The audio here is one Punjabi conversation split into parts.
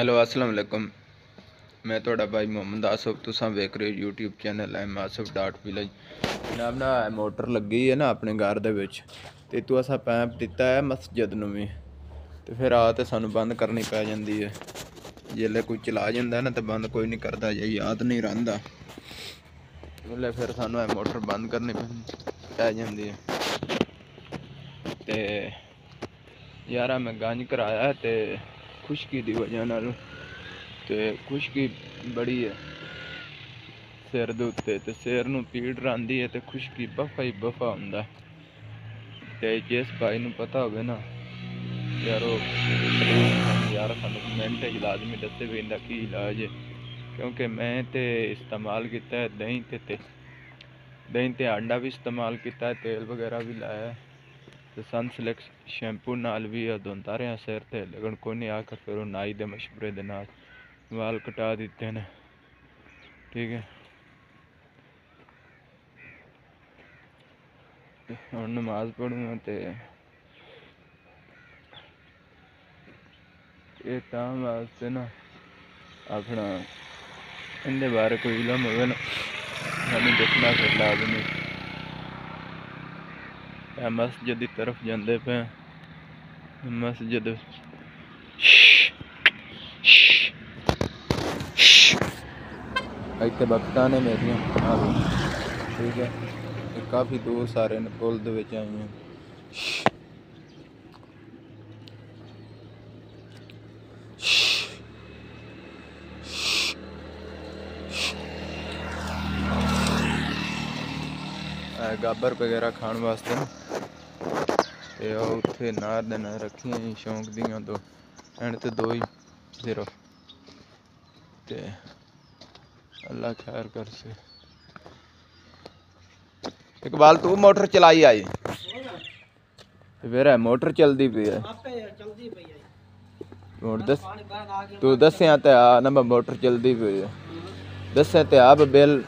ਹੈਲੋ ਅਸਲਾਮ ਵਾਲੇਕਮ ਮੈਂ ਤੁਹਾਡਾ ਭਾਈ ਮੁਹੰਮਦ ਆਸਫ, ਤੁਸੀਂ ਵੇਖ ਰਹੇ ਹੋ YouTube channel M Asaf dot village ਜਨਾਬ ਨਾ ਮੋਟਰ ਲੱਗੀ ਹੈ ਨਾ ਆਪਣੇ ਘਰ ਦੇ ਵਿੱਚ, ਤੇ ਤੂੰ ਅਸਾਂ ਪੈਪ ਦਿੱਤਾ ਹੈ ਮਸਜਿਦ ਨੂੰ ਵੀ। ਤੇ ਫਿਰ ਆ ਤੇ ਸਾਨੂੰ ਬੰਦ ਕਰਨੀ ਪੈ ਜਾਂਦੀ ਹੈ। ਜੇ ਕੋਈ ਚਲਾ ਜਾਂਦਾ ਨਾ ਤਾਂ ਬੰਦ ਕੋਈ ਨਹੀਂ ਕਰਦਾ, ਜੇ ਯਾਦ ਨਹੀਂ ਰਹਿੰਦਾ। ਉਹਲੇ ਫਿਰ ਸਾਨੂੰ ਇਹ ਮੋਟਰ ਬੰਦ ਕਰਨੀ ਪੈਂ- ਪੈ ਜਾਂਦੀ ਹੈ। ਤੇ ਯਾਰਾ ਮੈਂ ਗੰਜ ਕਰਾਇਆ ਹੈ ਤੇ ਖੁਸ਼ਕੀ ਦੀ ਵਜ੍ਹਾ ਨਾਲ। ਤੇ ਖੁਸ਼ਕੀ ਬੜੀ ਹੈ। ਸਿਰ ਦੇ ਉੱਤੇ ਤੇ ਸਿਰ ਨੂੰ ਪੀੜ ਰਹਿੰਦੀ ਹੈ ਤੇ ਖੁਸ਼ਕੀ ਬਫਾ ਹੀ ਬਫਾ ਹੁੰਦਾ ਤੇ ਜਿਸ ਭਾਈ ਨੂੰ ਪਤਾ ਹੋਵੇ ਨਾ, ਯਾਰੋ ਯਾਰ ਸਾਨੂੰ ਕਮੈਂਟ ਵਿੱਚ ਲਾਜ਼ਮੀ ਦੱਸੇ ਵੀ ਇਹਦਾ ਕੀ ਇਲਾਜ ਹੈ। ਕਿਉਂਕਿ ਮੈਂ ਤੇ ਇਸਤੇਮਾਲ ਕੀਤਾ ਹੈ, ਦਹੀਂ ਤੇ ਤੇ ਦਹੀਂ ਤੇ ਆਂਡਾ ਵੀ ਇਸਤੇਮਾਲ ਕੀਤਾ ਹੈ, ਤੇਲ ਵਗੈਰਾ ਵੀ ਲਾਇਆ ਤੇ ਸਨਸਲਿਕ ਸ਼ੈਂਪੂ ਨਾਲ ਵੀ ਇਹ ਧੋਂਦਾ ਰਿਹਾ ਸਿਰ ਤੇ ਲੇਕਿਨ ਕੋਈ ਨਹੀਂ ਆ ਫਿਰ ਉਹ ਨਾਈ ਦੇ ਮਸ਼ਵਰੇ ਦੇ ਨਾਲ ਵਾਲ ਕਟਾ ਦਿੱਤੇ ਨੇ ਠੀਕ ਹੈ ਤੇ ਹੁਣ ਨਮਾਜ਼ ਪੜ੍ਹੂੰਗਾ ਤੇ ਇਹ ਤਾਂ ਵਾਸਤੇ ਨਾ ਆਪਣਾ ਇਹਦੇ ਬਾਰੇ ਕੋਈ ਇਲਮ ਹੋਵੇ ਨਾ ਸਾਨੂੰ ਦੱਸਣਾ ਫਿਰ ਲਾਜ਼ਮੀ ਇਹ ਮਸਜਿਦ ਦੀ ਤਰਫ ਜਾਂਦੇ ਪਏ ਮਸਜਿਦ ਇੱਥੇ ਬਖਤਾਂ ਨੇ ਮੇਰੀਆਂ ਆਹ ਲਓ। ਠੀਕ ਹੈ। ਇਹ ਕਾਫੀ ਦੂਰ ਸਾਰੇ ਨੇ, ਪੁਲ ਦੇ ਵਿੱਚ ਆਈਆਂ। ਗਾਬਰ ਵਗੈਰਾ ਖਾਣ ਵਾਸਤੇ ਤੇ ਉਹ ਉੱਥੇ ਨਾਰ ਦੇ ਨਾਲ ਰੱਖੀਆਂ ਸੀ ਸ਼ੌਂਕ ਦੀਆਂ ਦੋ ਐਂਡ ਤੇ ਦੋ ਹੀ ਸਿਰਫ। ਤੇ ਅੱਲਾ ਖੈਰ ਕਰਸੇ। ਇਕਬਾਲ ਤੂੰ ਮੋਟਰ ਚਲਾਈ ਆਈ? ਤੇ ਫਿਰ ਇਹ ਮੋਟਰ ਚਲਦੀ ਪਈ ਹੈ ਆਪੇ ਚਲਦੀ ਪਈ ਹੈ ਹੁਣ ਦੱਸ? ਪਾਣੀ ਬਾਹਰ ਆ ਗਿਆ। ਤੂੰ ਦੱਸਿਆ ਤੇ ਆ ਨਾ ਮੈਂ ਮੋਟਰ ਚਲਦੀ ਪਈ ਹੈ ਦੱਸਿਆ ਤੇ ਆ ਬਿੱਲ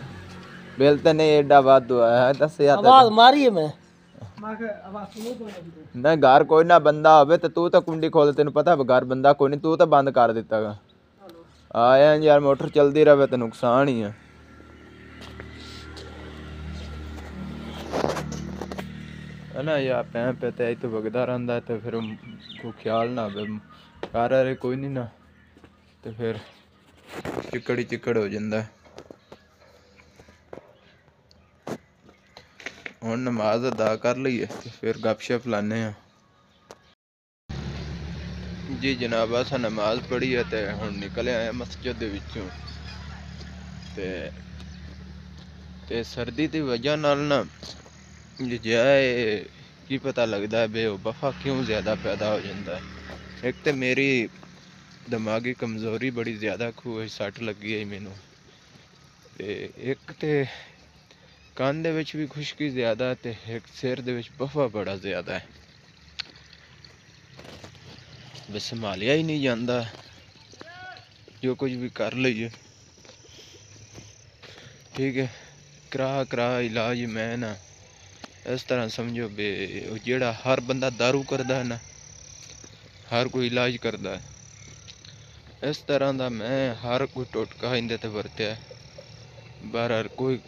ਨਾ ਘਰ ਕੋਈ ਨਾ ਬੰਦਾ ਹੋਵੇ ਤੇ ਤੂੰ ਤਾਂ ਕੁੰਡੀ ਖੋਲ ਤੈਨੂੰ ਪਤਾ ਘਰ ਬੰਦਾ ਕੋਈ ਨਹੀਂ ਤੂੰ ਤਾਂ ਬੰਦ ਕਰ ਦਿੱਤਾਗਾ ਆਇਆ ਯਾਰ ਮੋਟਰ ਚਲਦੀ ਰਵੇ ਤੇ ਨੁਕਸਾਨ ਹੀ ਆ। ਨਾ ਯਾ ਪੈ ਪੈ ਤੇ ਇੱਥੇ ਵਗਦਾ ਰਹਿੰਦਾ ਤੇ ਫਿਰ ਕੋ ਖਿਆਲ ਨਾ ਆਵੇ। ਘਰ ਆਰੇ ਕੋਈ ਨਹੀਂ ਨਾ ਤੇ ਫਿਰ ਚਿੱਕੜੀ ਚਿੱਕੜ ਹੋ ਜਾਂਦਾ। ਹੁਣ ਨਮਾਜ਼ ਅਦਾ ਕਰ ਲਈਏ ਤੇ ਫਿਰ ਗੱਪਸ਼ਪ ਲਾਣੇ ਆ ਜੀ ਜਨਾਬ ਅਸਾਂ ਨਮਾਜ਼ ਪੜ੍ਹੀ ਹੈ ਤੇ ਹੁਣ ਨਿਕਲ ਆਏ ਮਸਜਿਦ ਦੇ ਵਿੱਚੋਂ। ਤੇ ਤੇ ਸਰਦੀ ਦੀ ਵਜ੍ਹਾ ਨਾਲ ਨਾ ਜੇ ਜਾਏ ਕੀ ਪਤਾ ਲੱਗਦਾ ਹੈ ਬੇ ਵਫਾ ਕਿਉਂ ਜ਼ਿਆਦਾ ਪੈਦਾ ਹੋ ਜਾਂਦਾ ਹੈ। ਇੱਕ ਤੇ ਮੇਰੀ ਦਿਮਾਗੀ ਕਮਜ਼ੋਰੀ ਬੜੀ ਜ਼ਿਆਦਾ ਖੂਹ ਸੱਟ ਲੱਗੀ ਹੈ ਮੈਨੂੰ। ਤੇ ਇੱਕ ਤੇ ਕੰਨ ਦੇ ਵਿੱਚ ਵੀ ਖੁਸ਼ਕੀ ਜ਼ਿਆਦਾ ਹੈ ਤੇ ਸਿਰ ਦੇ ਵਿੱਚ ਵਫਾ ਬੜਾ ਜ਼ਿਆਦਾ ਹੈ। ਬਸ ਸੰਭਾਲਿਆ ਹੀ ਨਹੀਂ ਜਾਂਦਾ। ਜੋ ਕੁਝ ਵੀ ਕਰ ਲਈਏ। ਠੀਕ ਹੈ। ਕਰਾ ਕਰਾ ਇਲਾਜ ਮੈਂ ਨਾ ਇਸ ਤਰ੍ਹਾਂ ਸਮਝੋ ਬੇ ਜਿਹੜਾ ਹਰ ਬੰਦਾ दारू ਕਰਦਾ ਹੈ ਨਾ, ਹਰ ਕੋਈ ਇਲਾਜ ਕਰਦਾ ਇਸ ਤਰ੍ਹਾਂ ਦਾ ਮੈਂ ਹਰ ਕੋਈ ਟੋਟਕਾ ਇਹਦੇ ਤੇ ਵਰਤਿਆ ਬਾਹਰ ਕੋਈ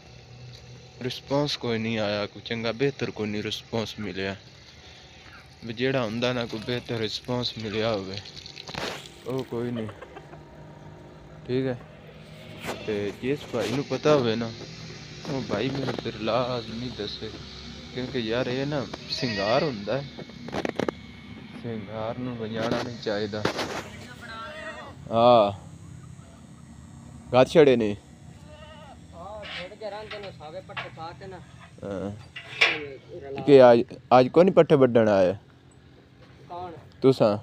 ਰਿਸਪੌਂਸ ਕੋਈ ਨਹੀਂ ਆਇਆ, ਕੋਈ ਚੰਗਾ ਬਿਹਤਰ ਕੋਈ ਨਹੀਂ ਰਿਸਪੌਂਸ ਮਿਲਿਆ। ਵੀ ਜਿਹੜਾ ਹੁੰਦਾ ਨਾ ਕੋਈ ਬਿਹਤਰ ਰਿਸਪੌਂਸ ਮਿਲਿਆ ਹੋਵੇ, ਉਹ ਕੋਈ ਨਹੀਂ। ਠੀਕ ਹੈ? ਤੇ ਜਿਸ ਭਾਈ ਨੂੰ ਪਤਾ ਹੋਵੇ ਨਾ, ਉਹ ਭਾਈ ਮੈਨੂੰ ਫਿਰ ਲਾਜ਼ਮੀ ਦੱਸੇ, ਕਿਉਂਕਿ ਯਾਰ ਇਹ ਨਾ ਸਿੰਗਾਰ ਹੁੰਦਾ ਸਿੰਗਾਰ ਨੂੰ ਵਜਾਣਾ ਨਹੀਂ ਚਾਹੀਦਾ। ਆ ਗੱਤ ਛੜੇ ਨੇ ਹਾਂ ਥੋੜੇ ਜਿਹਾ ਰੰਗ ਨੇ ਸਾਗੇ ਪੱਟੇ ਪਾ ਕੇ ਅੱਜ ਅੱਜ ਕੋਈ ਨਹੀਂ ਪੱਠੇ ਵੱਢਣ ਆਏ ਕੌਣ? ਤੁਸੀਂ?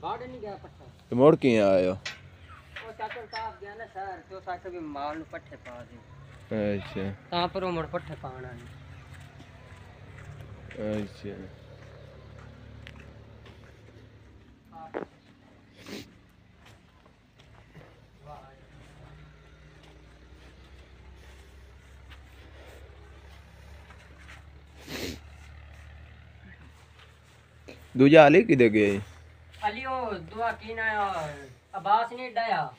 ਬਾੜ ਨਹੀਂ ਗਿਆ ਪੱਠਾ। ਤੇ ਮੁੜ ਕੇ ਹੋ? ਉਹ ਚਾਚਾ ਸਾਹਿਬ ਗਿਆ ਨਾ ਸ਼ਹਿਰ ਤੇ ਉਹ ਵੀ ਮਾਲ ਨੂੰ ਪੱਠੇ ਪਾ ਦੇ। ਅੱਛਾ। ਤਾਂ ਪਰ ਉਹ ਮੁੜ ਪੱਠੇ ਪਾਣਾ ਨਹੀਂ ਅੱਛਾ। ਦੂਜਾ ਹਾਲੇ ਕਿਦੇ ਗਏ? ਅਲੀ ਉਹ ਦੁਆ ਕੀ ਨਾ ਅਬਾਸ ਨੇ ਡਾਇਆ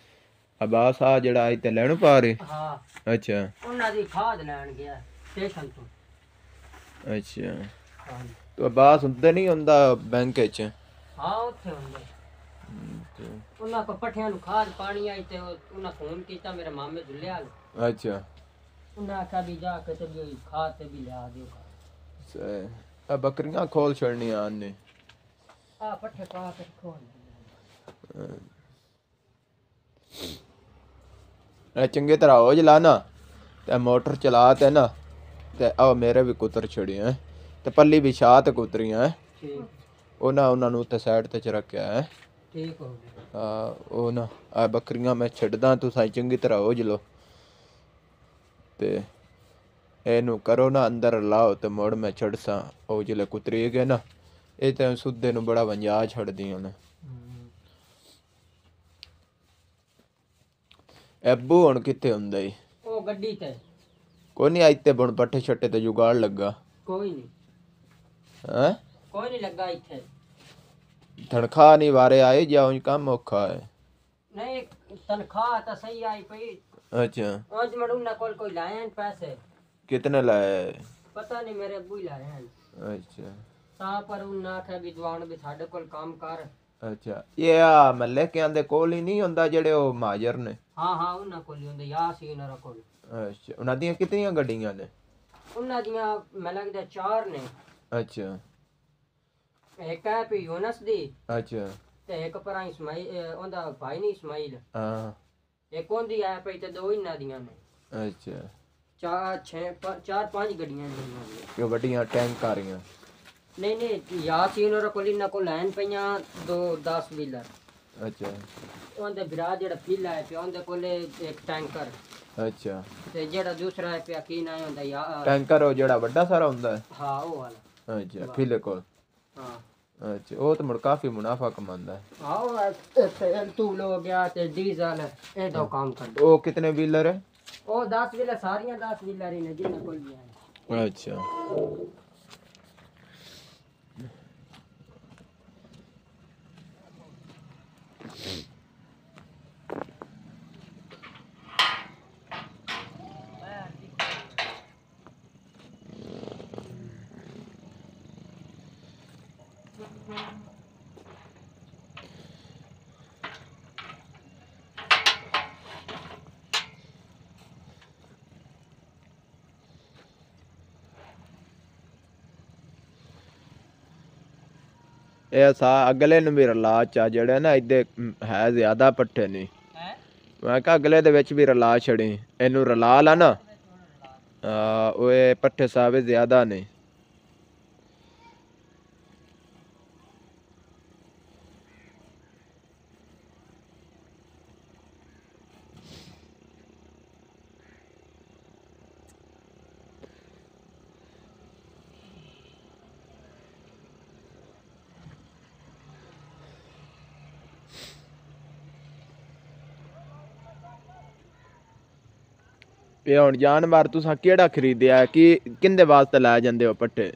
ਅਬਾਸ ਆ ਜਿਹੜਾ ਇੱਥੇ ਲੈਣੂ ਪਾ ਰਹੇ? ਹਾਂ। ਅੱਛਾ। ਉਹਨਾਂ ਦੀ ਖਾਦ ਲੈਣ ਗਿਆ ਸਟੇਸ਼ਨ ਤੋਂ। ਅੱਛਾ। ਤੋ ਅਬਾਸ ਹੁੰਦੇ ਨਹੀਂ ਹੁੰਦਾ ਬੈਂਕ ਵਿੱਚ? ਹਾਂ ਉੱਥੇ ਹੁੰਦੇ। ਉਹਨਾਂ ਕੋ ਪੱਠਿਆਂ ਨੂੰ ਖਾਦ ਪਾਣੀ ਆਈ ਤੇ ਉਹ- ਉਹਨਾਂ ਫੋਨ ਕੀਤਾ ਮੇਰੇ ਮਾਮੇ ਦੁੱਲਿਆ ਅੱਛਾ। ਉਹਨਾਂ ਆਖਿਆ ਵੀ ਜਾ ਕੇ ਤੇ ਵੀ ਖਾਦ ਤੇ ਵੀ ਲਿਆ ਦਿਓ। ਸੇ ਆ ਬੱਕਰੀਆਂ ਖੋਲ ਛੜਨੀਆਂ ਨੇ ਆ ਪੱਠੇ ਪਾ ਕੇ ਖੋਲ ਇਹ ਚੰਗੀ ਤਰ੍ਹਾਂ ਹੋ ਜਲਾ ਨਾ ਤੇ ਮੋਟਰ ਚਲਾ ਤੇ ਨਾ ਤੇ ਆ ਮੇਰੇ ਵੀ ਕੁੱਤਰ ਛੜੀਆਂ ਤੇ ਪੱਲੀ ਵੀ ਤੇ ਕੁਤਰੀਆਂ ਠੀਕ। ਉਹਨਾਂ ਉਹਨਾਂ ਨੂੰ ਤੇ ਸਾਈਡ ਤੇ ਚ ਰੱਖਿਆ ਹੈ ਠੀਕ ਹੋ ਗਿਆ। ਆ ਉਹ ਨਾ ਆ ਬੱਕਰੀਆਂ ਮੈਂ ਛੱਡਦਾ ਤੁਸੀਂ ਚੰਗੀ ਤਰ੍ਹਾਂ ਹੋ ਜਲੋ। ਤੇ ਇਹਨੂੰ ਕਰੋ ਨਾ ਅੰਦਰ ਲਾਓ ਤੇ ਮੋੜ ਮੈਂ ਛੱਡਸਾਂ ਉਹ ਜਿਹੜੇ ਕੁਤਰੀ ਗਏ ਨਾ। ਇਹ ਤਾਂ ਸੁੱਧੇ ਨੂੰ ਬੜਾ ਵੰਜਾ ਛੱਡਦੀਆਂ ਨੇ। ਐਬੂ ਹੁਣ ਕਿੱਥੇ ਹੁੰਦਾ ਈ? ਉਹ ਗੱਡੀ ਤੇ। ਕੋਈ ਨਹੀਂ ਇੱਥੇ ਬਣ ਪੱਠੇ ਛੱਟੇ ਤੇ ਜੁਗਾੜ ਲੱਗਾ। ਕੋਈ ਨਹੀਂ ਹੈ? ਕੋਈ ਨਹੀਂ ਲੱਗਾ ਇੱਥੇ। ਤਨਖਾਹ ਨਹੀਂ ਵਾਰੇ ਆਏ ਜਾਂ ਉਂਝ ਕੰਮ ਔਖਾ ਹੈ? ਨਹੀਂ ਤਨਖਾਹ ਤਾਂ ਸਹੀ ਆਈ ਪਈ। ਅੱਛਾ। ਅੱਜ ਮੈਂ ਉਹਨਾਂ ਕੋਲ ਕੋਈ ਹਨ ਪੈਸੇ। ਕਿਤਨੇ ਲਾਏ ਪਤਾ ਨਹੀਂ ਮੇਰੇ ਅੱਬੂ ਹੀ ਲਾਏ ਹਨ ਅੱਛਾ। ਤਾਂ ਪਰ ਉਹਨਾਂ ਆਖਿਆ ਵੀ ਦਵਾਨ ਵੀ ਸਾਡੇ ਕੋਲ ਕੰਮ ਕਰ। ਅੱਛਾ ਇਹ ਆ ਮੱਲੇ ਕਿਆਂ ਦੇ ਕੋਲ ਹੀ ਨਹੀਂ ਹੁੰਦਾ ਜਿਹੜੇ ਉਹ ਮਾਜਰ ਨੇ? ਹਾਂ ਹਾਂ ਉਹਨਾਂ ਕੋਲ ਹੀ ਹੁੰਦੇ ਯਾ ਸੀ ਉਹਨਾਂ ਕੋਲ। ਅੱਛਾ ਉਹਨਾਂ ਦੀਆਂ ਕਿਤਨੀਆਂ ਗੱਡੀਆਂ ਨੇ? ਉਹਨਾਂ ਦੀਆਂ ਮੈਂ ਲੱਗਦਾ ਚਾਰ ਨੇ। ਅੱਛਾ। ਇੱਕ ਹੈ ਵੀ ਯੂਨਸ ਦੀ ਅੱਛਾ। ਤੇ ਇੱਕ ਪਰਾਂ ਇਸਮਾਈਲ ਅਹ ਉਹਦਾ ਭਾਈ ਨਹੀਂ ਇਸਮਾਈਲ। ਹਾਂ। ਇੱਕ ਉਹਦੀ ਆ ਪਈ ਤੇ ਦੋ ਇਹਨਾਂ ਦੀਆਂ ਨੇ। ਅੱਛਾ। ਚਾਰ ਛੇ ਪ- ਚਾਰ ਪੰਜ ਗੱਡੀਆਂ ਨੇ। ਉਹਨਾਂ ਦੀਆਂ ਕਿ ਵੱਡੀਆਂ ਟੈਂਕ ਆ ਰਹੀਆਂ। ਨਹੀਂ ਨਹੀਂ ਯਾ ਸੀ ਉਹਨਾਂ ਕੋਲ ਇਹਨਾਂ ਕੋਲ ਲੈਣ ਪਈਆਂ ਦੋ 10 ਵੀਲਰ ਅੱਛਾ ਉਹਦੇ ਵਿਰਾਜ ਜਿਹੜਾ ਫੀਲ ਆਇਆ ਪਿਆ ਉਹਦੇ ਕੋਲ ਇੱਕ ਟੈਂਕਰ ਅੱਛਾ ਤੇ ਜਿਹੜਾ ਦੂਸਰਾ ਹੈ ਪਿਆ ਕੀ ਨਾ ਹੁੰਦਾ ਯਾ ਅਹ, ਟੈਂਕਰ ਉਹ ਜਿਹੜਾ ਵੱਡਾ ਸਾਰਾ ਹੁੰਦਾ ਹੈ ਹਾਂ ਉਹ ਵਾਲਾ ਅੱਛਾ ਫਿਲੇ ਕੋਲ ਹਾਂ ਅੱਛਾ ਉਹ ਤਾਂ ਮੁੜ ਕਾਫੀ ਮੁਨਾਫਾ ਕਮਾਉਂਦਾ ਹੈ ਹਾਂ ਉਹ ਤੇਲ ਤੂਲ ਹੋ ਗਿਆ ਤੇ ਡੀਜ਼ਲ ਇਹ ਦੋ ਕੰਮ ਕਰਦਾ ਉਹ ਕਿਤਨੇ ਵੀਲਰ ਹੈ ਉਹ 10 ਵੀਲਰ ਸਾਰੀਆਂ 10 ਵੀਲਰ ਹੀ ਨੇ ਜਿੰਨਾਂ ਕੋਲ ਵੀ ਹੈ ਅੱਛਾ ਇਹ ਸਾ ਅਗਲੇ ਨੂੰ ਵੀ ਰਲਾ ਚਾ ਜਿਹੜੇ ਨਾ ਇੱਦੇ ਹੈ ਜ਼ਿਆਦਾ ਪੱਠੇ ਨਹੀਂ ਹੈ? ਮੈਂ ਕਿਹਾ ਅਗਲੇ ਦੇ ਵਿੱਚ ਵੀ ਰਲਾ ਛੜੀ ਇਹਨੂੰ ਰਲਾ ਲਾ ਨਾ। ਇਹ ਪੱਠੇ ਸਾਵੇ ਜ਼ਿਆਦਾ ਨੇ। ਇਹ ਹੁਣ ਜਾਨਵਰ ਤੁਸੀਂ ਕਿਹੜਾ ਖਰੀਦਿਆ? ਕਿ ਕਿੰਦੇ ਵਾਸਤੇ ਲੈ ਜਾਂਦੇ ਹੋ ਪੱਠੇ?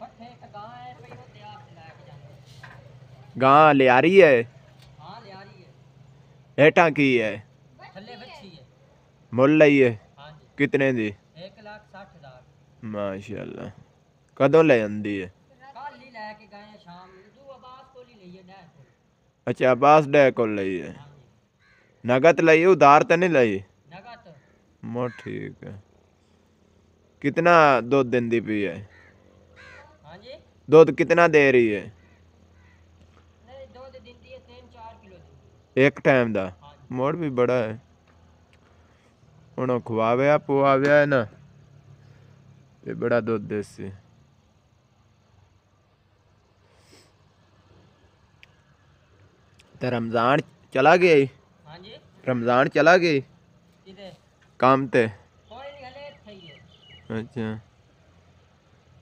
ਪੱਠੇ ਇੱਕ ਗਾਂ ਹੈ ਪਈ ਉਹ ਤੇ ਆਪ ਲੈ ਕੇ ਜਾਂਦੇ ਗਾਂ ਲਿਆਰੀ ਹੈ? ਹਾਂ ਲਿਆ ਰਹੀ ਹੈ। ਹੇਠਾਂ ਕੀ ਹੈ? ਥੱਲੇ ਵੱਛੀ ਹੈ। ਮੁੱਲ ਲਈ ਹੈ ਹਾਂਜੀ। ਕਿਤਨੇ ਦੀ? 1 ਲੱਖ 60 ਹਜ਼ਾਰ। ਮਾਸ਼ਾਅੱਲਾ। ਕਦੋਂ ਲੈ ਜਾਂਦੀ ਹੈ? ਕੱਲ ਹੀ ਲੈ ਕੇ ਗਏ ਸ਼ਾਮ ਨੂੰ। ਤੂੰ ਆਵਾਜ਼ ਕੋਲ ਹੀ ਲਈਏ ਡੈ ਕੋਲ। ਅੱਛਾ ਅਬਾਸ ਡੇ ਕੋਲ ਲਈ ਹੈ। ਨਗਦ ਲਈ ਉਧਾਰ ਤਾਂ ਨਹੀਂ ਲਈ? ਮੋ ਠੀਕ ਹੈ ਕਿਤਨਾ ਦੁੱਧ ਦਿੰਦੀ ਪਈ ਹੈ ਹਾਂਜੀ ਦੁੱਧ ਕਿਤਨਾ ਦੇ ਰਹੀ ਹੈ ਨਹੀਂ ਦੋ ਦੇ ਦਿੰਦੀ ਹੈ 3-4 ਕਿਲੋ ਦਿੰਦੀ ਇੱਕ ਟਾਈਮ ਦਾ ਹਾਂਜੀ ਮੋੜ ਵੀ ਬੜਾ ਹੈ ਹੁਣ ਉਹ ਖਵਾਵਿਆ ਪੁਆਵਿਆ ਹੈ ਨਾ ਤੇ ਬੜਾ ਦੁੱਧ ਤੇ ਕੰਮ ਤੇ? ਕੋਈ ਨਹੀਂ ਹਲੇ ਇੱਥੇ ਹੀ ਹੈ। ਅੱਛਾ।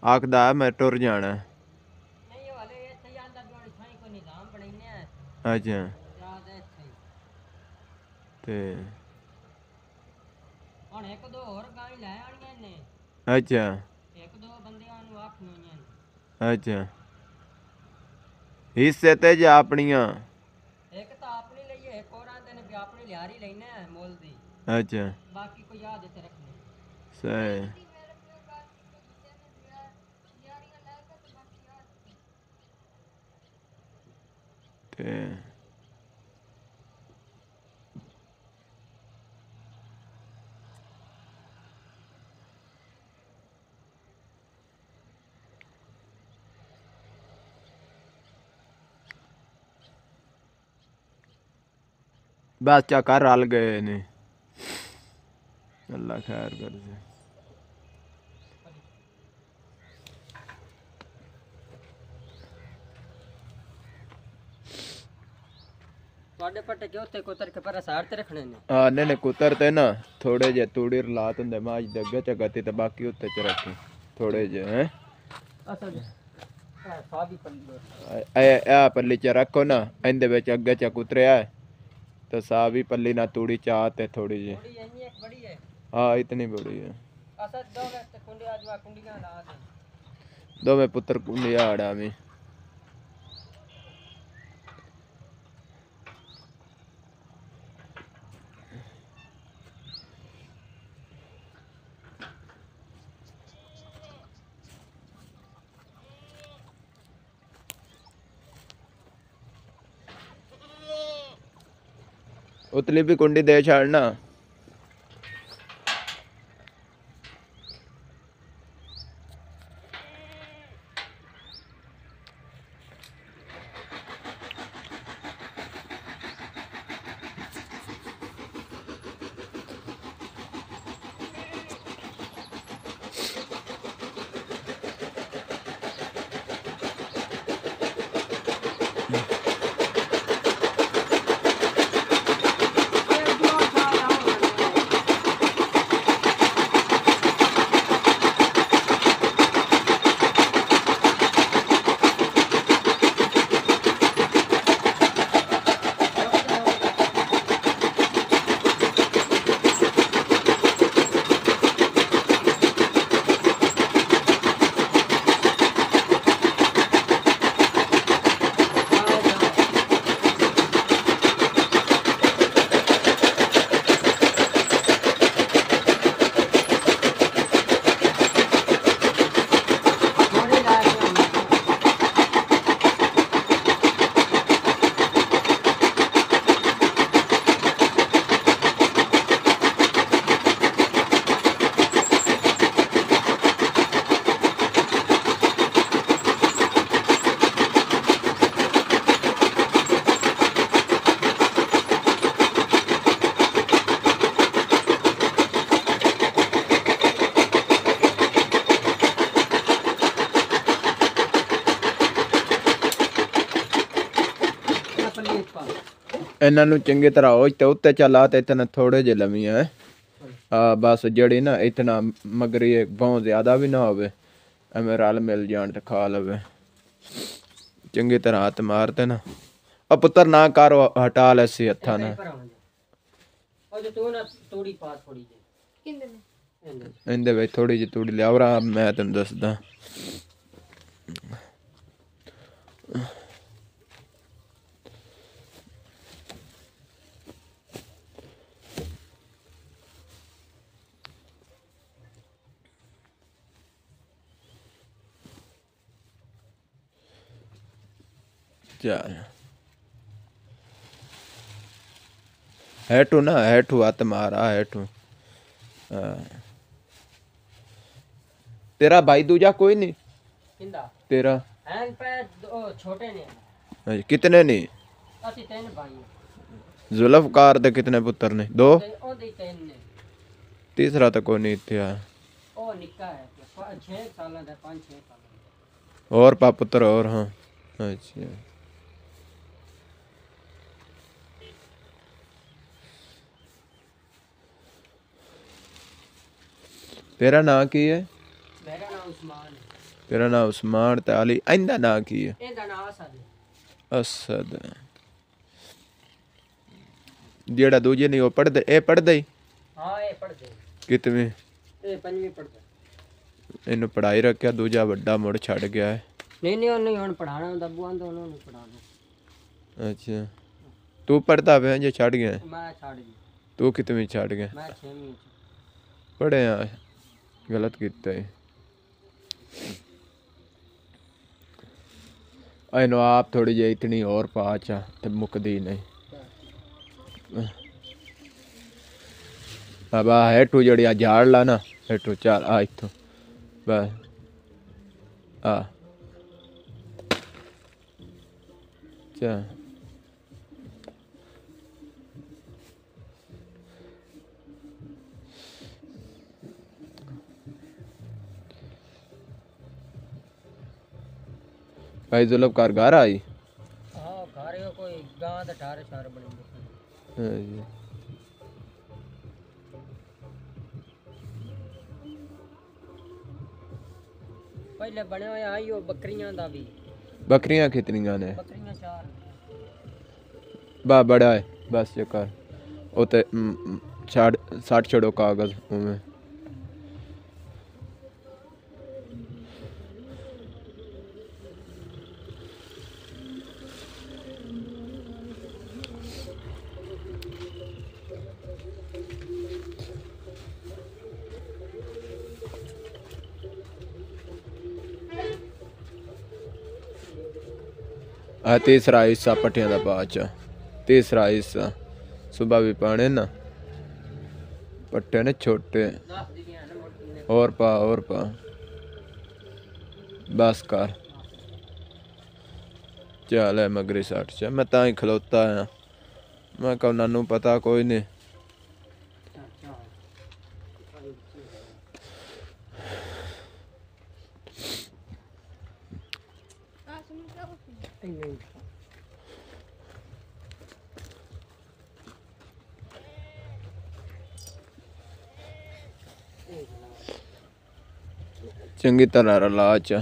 ਆਖਦਾ ਮੈਂ ਟੁਰ ਜਾਣਾ। ਅੱਛਾ। ਤੇ ਹੁਣ ਇੱਕ ਦੋ ਹੋਰ ਗਾਂ ਲੈ ਆਣੀਆਂ ਨੇ ਅੱਛਾ। ਇੱਕ ਦੋ ਬੰਦਿਆਂ ਨੂੰ ਆਖ ਹੋਈਆਂ ਨੇ। ਅੱਛਾ। ਹਿੱਸੇ ਤੇ ਜਾਂ ਆਪਣੀਆਂ? ਇੱਕ ਤਾਂ ਆਪਣੀ ਲਈ ਹੈ ਹਜ਼ਾਰ ਹੀ ਲੈਣਾ ਹੈ। ਮੁੱਲ ਦੀ ਅੱਛਾ। ਬਾਕੀ ਕੋਈ ਯਾਦ ਤੇ ਰੱਖਣੇ। ਸਹੀ। ਤੇ ਬਸ ਚੱਕਰ ਰਲ ਗਏ ਨੇ। ਅੱਲਾ ਖੈਰ ਕਰ ਦੇ ਤੁਹਾਡੇ ਪੱਟੇ ਕਿ ਉੱਤੇ ਕੁਤਰ ਕੇ ਪਰ ਸਾਰ ਤੇ ਰੱਖਣੇ ਨੇ ਆ ਨੇ ਨੇ ਕੁਤਰ ਤੇ ਨਾ ਥੋੜੇ ਜੇ ਤੂੜੀ ਰਲਾਤ ਹੁੰਦੇ ਮਾਜ ਦੇ ਅੱਗੇ ਚਗਤੀ ਤੇ ਬਾਕੀ ਉੱਤੇ ਚ ਰੱਖੀ ਥੋੜੇ ਜੇ ਹੈ ਅਸਲ ਸਾਬੀ ਪੱਲੀ ਇਹ ਇਹ ਪੱਲੀ ਚ ਰੱਖੋ ਨਾ ਇਹਦੇ ਵਿੱਚ ਅੱਗੇ ਚ ਕੁਤਰਿਆ ਹੈ ਤੇ ਸਾਵੀ ਪੱਲੀ ਨਾਲ ਤੂੜੀ ਚਾਹ ਤੇ ਥੋੜੀ ਜੀ ਥੋੜੀ ਇੰਨੀ ਇੱਕ ਬੜੀ ਹੈ ਹਾਂ ਇਤਨੀ ਬੜੀ ਹੈ ਅਸਲ ਦੋ ਵਸਤੇ ਕੁੰਡੇ ਆਜਵਾ ਕੁੰਡੀਆਂ ਲਾ ਦੇ ਦੋਵੇਂ ਪੁੱਤਰ ਕੁੰਡਿਆ ਇਹਨਾਂ ਨੂੰ ਚੰਗੀ ਤਰ੍ਹਾਂ ਉਹ ਤੇ ਉੱਤੇ ਚਲਾ ਤੇ ਇਤਨਾ ਥੋੜੇ ਜਿਹੇ ਲਵੀਆਂ ਹੈ ਆ ਬਸ ਜਿਹੜੀ ਨਾ ਇਤਨਾ ਮਗਰੀ ਬਹੁਤ ਜ਼ਿਆਦਾ ਵੀ ਨਾ ਹੋਵੇ ਐਵੇਂ ਰਲ ਮਿਲ ਜਾਣ ਤੇ ਖਾ ਲਵੇ। ਚੰਗੀ ਤਰ੍ਹਾਂ ਹੱਥ ਮਾਰਤੇ ਨਾ। ਆ ਪੁੱਤਰ ਨਾ ਕਰ ਹਟਾ ਲੈ ਸੀ ਹੱਥਾਂ ਨਾਲ। ਉਹ ਜੋ ਤੂੰ ਨਾ ਤੋੜੀ ਪਾ ਥੋੜੀ ਜਿਹੀ। ਕਿੰਨੇ ਨੇ? ਇਹਦੇ। ਇਹਦੇ ਵਿੱਚ ਥੋੜੀ ਜਿਹੀ ਤੂੜੀ ਲਿਆਵਰਾ ਮੈਂ ਤੈਨੂੰ ਦੱਸਦਾ। ਚੱਲ ਹੈਟੂ ਨਾ ਹੈਟੂ ਹੱਥ ਮਾਰਾ ਹੈਟੂ ਹਾਂ ਤੇਰਾ ਭਾਈ ਦੂਜਾ ਕੋਈ ਨਹੀਂ ਕਿੰਦਾ ਤੇਰਾ ਐਨ ਪੈ ਉਹ ਛੋਟੇ ਨੇ ਹਾਂਜੀ, ਕਿਤਨੇ ਨਹੀਂ ਅਸੀਂ ਤਿੰਨ ਭਾਈ ਹਾਂ। ਜ਼ੁਲਫਕਾਰ ਦੇ ਕਿਤਨੇ ਪੁੱਤਰ ਨੇ ਦੋ ਤੇ ਉਹਦੇ ਤਿੰਨ ਨੇ ਤੀਸਰਾ ਤਾਂ ਕੋਈ ਨਹੀਂ ਇੱਥੇ ਆ ਉਹ ਨਿੱਕਾ ਹੈ 6 ਸਾਲਾਂ ਦਾ 5 6 ਸਾਲਾਂ ਦਾ ਹੋਰ ਪਾ ਪੁੱਤਰ ਹੋਰ ਹਾਂ ਅੱਛਾ ਤੇਰਾ ਨਾਂ ਕੀ ਹੈ? ਮੇਰਾ ਨਾਮ ਉਸਮਾਨ ਹੈ। ਤੇਰਾ ਨਾਮ ਉਸਮਾਨ ਤੇ ਅਲੀ ਇਹਦਾ ਨਾਂ ਕੀ ਹੈ? ਇਹਦਾ ਨਾਮ ਅਸਦ ਹੈ। ਅਸਦ। ਜਿਹੜਾ ਦੂਜੇ ਨਹੀਂ ਉਹ ਪੜਦੇ ਇਹ ਪੜਦਾ ਹੀ? ਹਾਂ ਇਹ ਪੜਦੇ ਕਿਤਵੇਂ? ਇਹ ਪੰਜਵੀਂ ਪੜਦਾ ਇਹਨੂੰ ਪੜਾਈ ਰੱਖਿਆ ਦੂਜਾ ਵੱਡਾ ਮੁੜ ਛੱਡ ਗਿਆ ਹੈ। ਨਹੀਂ ਨਹੀਂ ਉਹਨੂੰ ਹੁਣ ਪੜਾਣਾ ਹੁੰਦਾ ਬੁਆਂ ਤੋਂ ਉਹਨੂੰ ਪੜਾ ਦੋ ਅੱਛਾ। ਤੂੰ ਪੜਦਾ ਪਿਆ ਜੇ ਛੱਡ ਗਿਆ? ਮੈਂ ਛੱਡ ਗਈ ਤੂੰ ਕਿਤਵੇਂ ਛੱਡ ਗਿਆ? ਮੈਂ 6ਵੀਂ ਚ। ਪੜਿਆ ਗਲਤ ਕੀਤਾ ਹੈ ਇਹਨੂੰ ਆਪ ਥੋੜੀ ਜਿਹੀ ਇਤਨੀ ਹੋਰ ਪਾਚਾ ਤੇ ਮੁੱਕਦੀ ਨਹੀਂ ਅਬਾ ਹੈਟੂ ਜਿਹੜੀ ਆ ਝਾੜ ਲਾ ਨਾ ਹੈਟੂ ਚੱਲ ਆ ਇੱਥੋਂ ਬਸ ਆ ਚਾ ਭਾਈ ਜ਼ੁਲਫ ਕਰ ਘਰ ਆਈ ਹਾਂ ਘਰ ਕੋਈ ਗਾਂ ਦਾ ਠਾਰੇ ਸ਼ਾਰ ਬਣੀ ਹਾਂ ਜੀ। ਪਹਿਲੇ ਬਣਿਆ ਹੋਇਆ ਆਈ ਉਹ ਬੱਕਰੀਆਂ ਦਾ ਵੀ ਬੱਕਰੀਆਂ ਕਿਤਨੀਆਂ ਨੇ ਬੱਕਰੀਆਂ ਚਾਰ ਬਾ ਬੜਾ ਹੈ ਬਸ ਇਹ ਕਰ ਉਹ ਤੇ ਮ, ਮ, ਛੱਡ ਛੱਡ ਛੜੋ ਕਾਗਜ਼ ਉਵੇਂ ਆ ਤੀਸਰਾ ਹਿੱਸਾ ਪੱਠਿਆਂ ਦਾ ਬਾਅਦ ਚ ਤੀਸਰਾ ਹਿੱਸਾ ਸਵੇਰ ਵੀ ਪਾਣੇ ਨਾ ਪੱਠੇ ਨੇ ਛੋਟੇ ਦੱਸ ਦੀਆਂ ਨੇ ਮੁੜ ਕੇ ਹੋਰ ਪਾ ਹੋਰ ਪਾ ਬਸ ਕਰ ਚੱਲ ਐ ਮਗਰੀ ਸੱਟ ਚ ਮੈਂ ਤਾਂ ਹੀ ਖਲੋਤਾ ਆ ਮੈਂ ਕਹਾਂ ਉਹਨਾਂ ਨੂੰ ਪਤਾ ਕੋਈ ਨਹੀਂ ਨਹੀਂ ਚੰਗੀ ਤਰ੍ਹਾਂ ਰਲਾ ਚ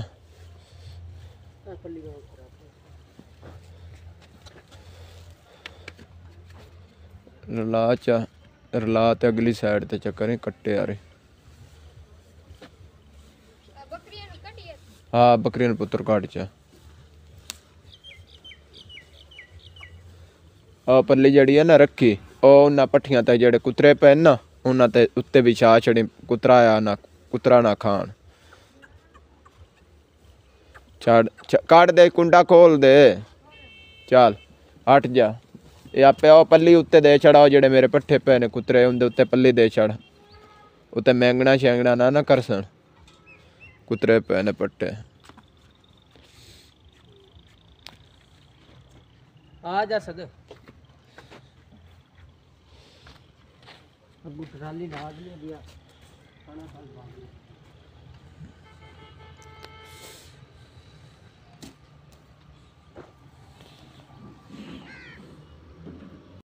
ਰਲਾ ਚ ਰਲਾ ਤੇ ਅਗਲੀ ਸਾਈਡ ਤੇ ਚੱਕਰੇ ਕੱਟੇ ਆ ਰਹੇ ਹਾਂ, ਬੱਕਰੀਆਂ ਨੂੰ ਪੁੱਤਰ ਕਾਟ ਚ ਆ। ਪੱਲੀ ਜਿਹੜੀ ਆ ਨਾ ਰੱਖੀ, ਉਹ ਉਹਨਾਂ ਪੱਠੀਆਂ ਤੇ ਜਿਹੜੇ ਕੁਤਰੇ ਪੈ ਨਾ, ਉਹਨਾਂ ਤੇ ਉੱਤੇ ਵਿਛਾ ਛੜੀ ਕੁਤਰਾ ਆ ਨਾ, ਕੁਤਰਾ ਨਾ ਖਾਣ। ਛੱਡ ਛ- ਕੱਢ ਦੇ ਕੁੰਡਾ ਖੋਲ ਦੇ ਚੱਲ ਹਟ ਜਾ ਇਹ ਆਪੇ ਉਹ ਪੱਲੀ ਉੱਤੇ ਦੇ ਛੜਾਓ ਜਿਹੜੇ ਮੇਰੇ ਪੱਠੇ ਪਏ ਨੇ ਕੁਤਰੇ ਉਹਦੇ ਉੱਤੇ ਪੱਲੀ ਦੇ ਛੜ ਉੱਤੇ ਮੈਂਗਣਾ ਸ਼ੈਂਗਣਾ ਨਾ ਨਾ ਕਰਸਣ ਕੁਤਰੇ ਪਏ ਨੇ ਪੱਠੇ ਆ ਜਾ ਸਦ ਅਬੂ ਟਰਾਲੀ ਲਾ ਦਿਆ ਦਿਆ ਖਾਣਾ ਖਾਣ